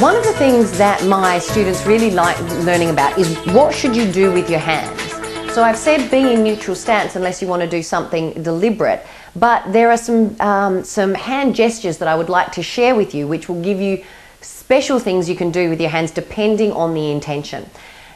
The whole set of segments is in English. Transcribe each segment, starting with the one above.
One of the things that my students really like learning about is what should you do with your hands. So I've said be in neutral stance unless you want to do something deliberate, but there are some, um, some hand gestures that I would like to share with you which will give you special things you can do with your hands depending on the intention.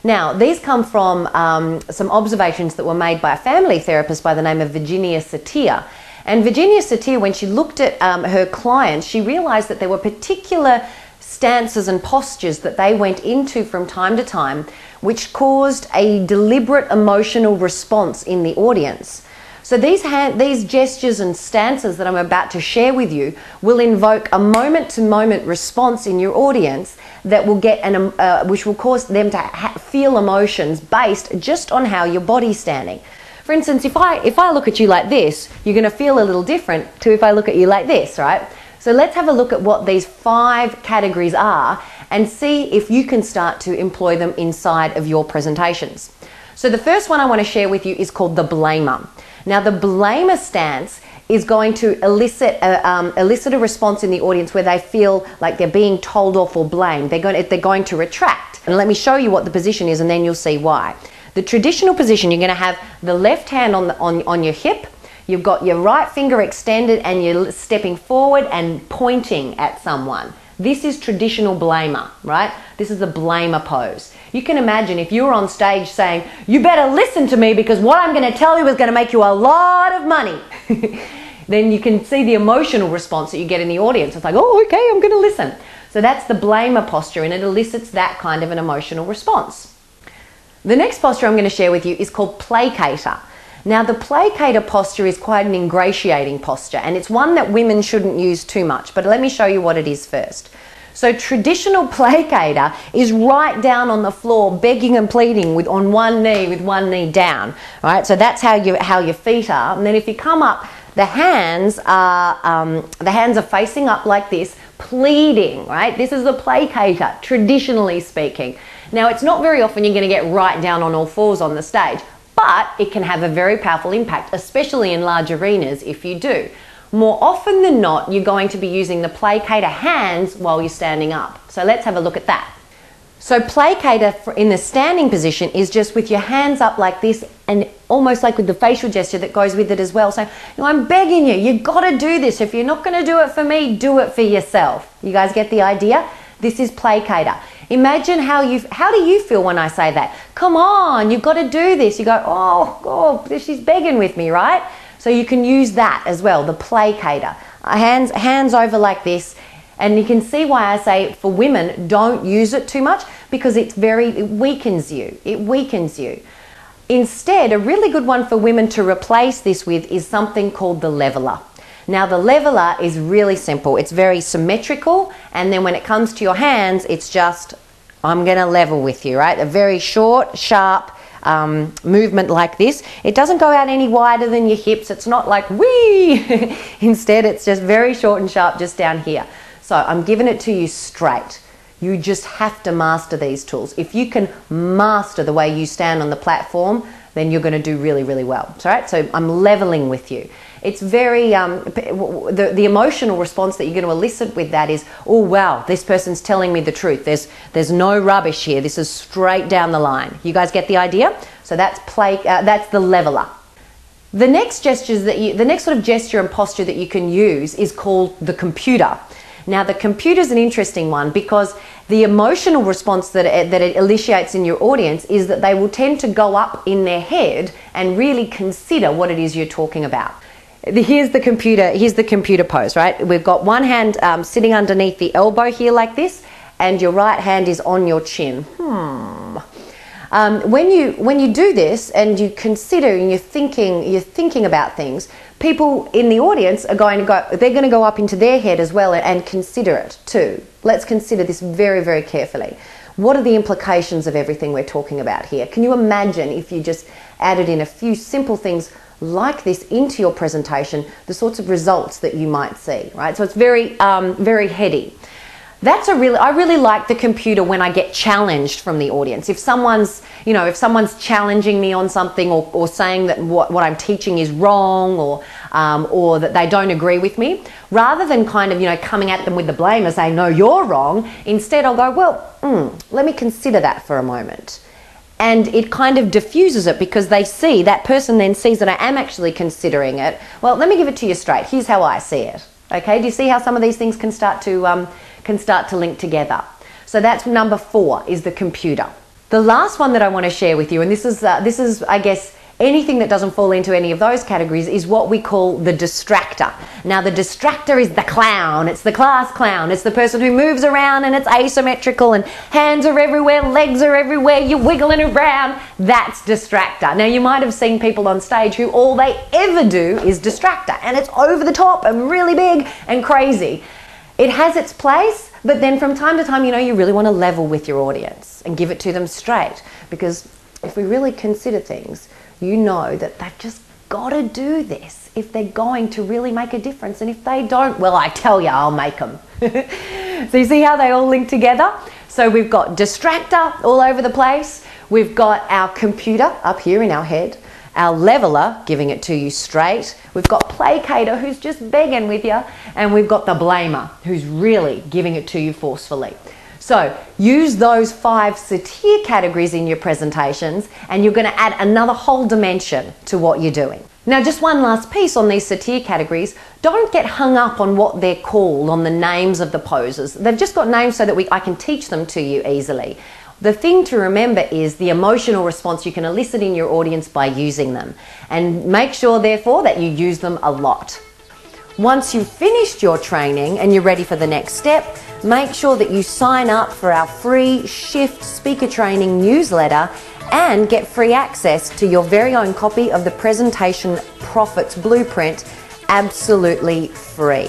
Now, these come from um, some observations that were made by a family therapist by the name of Virginia Satir. And Virginia Satir, when she looked at um, her clients, she realized that there were particular stances and postures that they went into from time to time, which caused a deliberate emotional response in the audience. So these hand, these gestures and stances that I'm about to share with you will invoke a moment-to-moment response in your audience that will get an, uh, which will cause them to feel emotions based just on how your body's standing. For instance, if I if I look at you like this, you're going to feel a little different to if I look at you like this, right? So let's have a look at what these five categories are and see if you can start to employ them inside of your presentations. So the first one I want to share with you is called the blamer. Now the blamer stance is going to elicit a, um, elicit a response in the audience where they feel like they're being told off or blamed. They're going, to, they're going to retract. And let me show you what the position is and then you'll see why. The traditional position, you're going to have the left hand on, the, on, on your hip, You've got your right finger extended and you're stepping forward and pointing at someone. This is traditional blamer, right? This is a blamer pose. You can imagine if you were on stage saying, You better listen to me because what I'm going to tell you is going to make you a lot of money. then you can see the emotional response that you get in the audience. It's like, Oh, okay, I'm going to listen. So that's the blamer posture and it elicits that kind of an emotional response. The next posture I'm going to share with you is called placator. Now, the placator posture is quite an ingratiating posture, and it's one that women shouldn't use too much. But let me show you what it is first. So, traditional placator is right down on the floor, begging and pleading with on one knee, with one knee down. Right. So that's how you how your feet are. And then if you come up, the hands are um, the hands are facing up like this, pleading. Right. This is the placator, traditionally speaking. Now, it's not very often you're going to get right down on all fours on the stage but it can have a very powerful impact, especially in large arenas if you do. More often than not, you're going to be using the placator hands while you're standing up. So let's have a look at that. So placator in the standing position is just with your hands up like this and almost like with the facial gesture that goes with it as well. So you know, I'm begging you, you've got to do this. If you're not going to do it for me, do it for yourself. You guys get the idea? This is placator. Imagine how you how do you feel when I say that? Come on, you've got to do this. You go, oh, oh, she's begging with me, right? So you can use that as well, the placator. Hands hands over like this. And you can see why I say for women, don't use it too much because it's very it weakens you. It weakens you. Instead, a really good one for women to replace this with is something called the leveler. Now the leveler is really simple. It's very symmetrical and then when it comes to your hands, it's just, I'm gonna level with you, right? A very short, sharp, um, movement like this. It doesn't go out any wider than your hips. It's not like wee. Instead, it's just very short and sharp just down here. So I'm giving it to you straight. You just have to master these tools. If you can master the way you stand on the platform, then you're going to do really, really well. All right, so I'm leveling with you. It's very, um, the, the emotional response that you're going to elicit with that is, oh wow, this person's telling me the truth. There's, there's no rubbish here. This is straight down the line. You guys get the idea? So that's play, uh, that's the leveler. The next gestures that you, the next sort of gesture and posture that you can use is called the computer. Now, the computer is an interesting one because the emotional response that it, that it initiates in your audience is that they will tend to go up in their head and really consider what it is you're talking about. Here's the computer. Here's the computer pose. Right. We've got one hand um, sitting underneath the elbow here, like this, and your right hand is on your chin. Hmm. Um, when you when you do this and you consider and you're thinking you're thinking about things, people in the audience are going to go they're going to go up into their head as well and consider it too. Let's consider this very very carefully. What are the implications of everything we're talking about here? Can you imagine if you just added in a few simple things like this into your presentation, the sorts of results that you might see, right? So it's very, um, very heady that's a really i really like the computer when i get challenged from the audience if someone's you know if someone's challenging me on something or, or saying that what, what i'm teaching is wrong or um, or that they don't agree with me, rather than kind of, you know, coming at them with the blame and saying, no, you're wrong, instead I'll go, well, mm, let me consider that for a moment. And it kind of diffuses it because they see, that person then sees that I am actually considering it. Well, let me give it to you straight. Here's how I see it. Okay, do you see how some of these things can start to, um, can start to link together? So that's number four, is the computer. The last one that I want to share with you, and this is, uh, this is I guess, anything that doesn't fall into any of those categories is what we call the distractor. Now, the distractor is the clown. It's the class clown. It's the person who moves around and it's asymmetrical and hands are everywhere, legs are everywhere, you're wiggling around. That's distractor. Now, you might have seen people on stage who all they ever do is distractor and it's over the top and really big and crazy. It has its place, but then from time to time, you know, you really want to level with your audience and give it to them straight because if we really consider things, you know that they've just got to do this if they're going to really make a difference. And if they don't, well, I tell you, I'll make them. so you see how they all link together? So we've got distractor all over the place. We've got our computer up here in our head. Our leveler giving it to you straight. We've got placator who's just begging with you. And we've got the blamer who's really giving it to you forcefully. So use those five satir categories in your presentations and you're going to add another whole dimension to what you're doing. Now, just one last piece on these satir categories. Don't get hung up on what they're called, on the names of the poses. They've just got names so that we, I can teach them to you easily. The thing to remember is the emotional response you can elicit in your audience by using them. And make sure, therefore, that you use them a lot. Once you've finished your training and you're ready for the next step, make sure that you sign up for our free Shift Speaker Training newsletter and get free access to your very own copy of the Presentation Profits Blueprint absolutely free.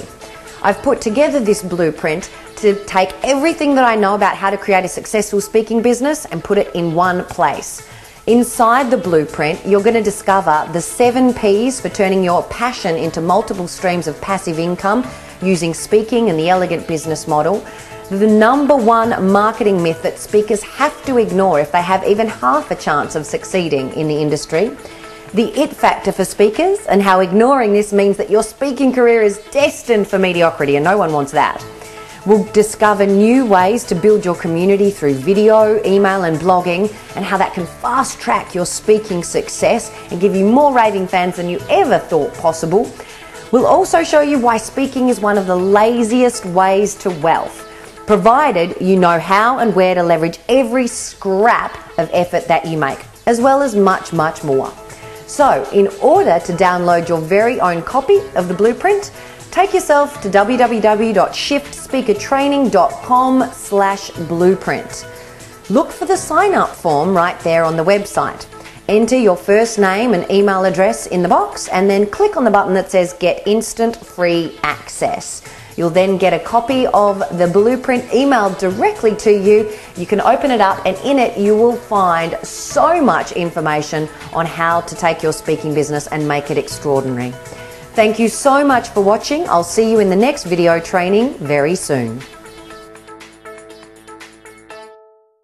I've put together this blueprint to take everything that I know about how to create a successful speaking business and put it in one place. Inside the blueprint, you're going to discover the seven P's for turning your passion into multiple streams of passive income using speaking and the elegant business model. The number one marketing myth that speakers have to ignore if they have even half a chance of succeeding in the industry. The it factor for speakers and how ignoring this means that your speaking career is destined for mediocrity and no one wants that. We'll discover new ways to build your community through video, email, and blogging, and how that can fast track your speaking success and give you more raving fans than you ever thought possible. We'll also show you why speaking is one of the laziest ways to wealth, provided you know how and where to leverage every scrap of effort that you make, as well as much, much more. So, in order to download your very own copy of the blueprint, take yourself to www.shiftspeakertraining.com slash blueprint. Look for the sign up form right there on the website. Enter your first name and email address in the box and then click on the button that says get instant free access. You'll then get a copy of the blueprint emailed directly to you. You can open it up, and in it, you will find so much information on how to take your speaking business and make it extraordinary. Thank you so much for watching. I'll see you in the next video training very soon.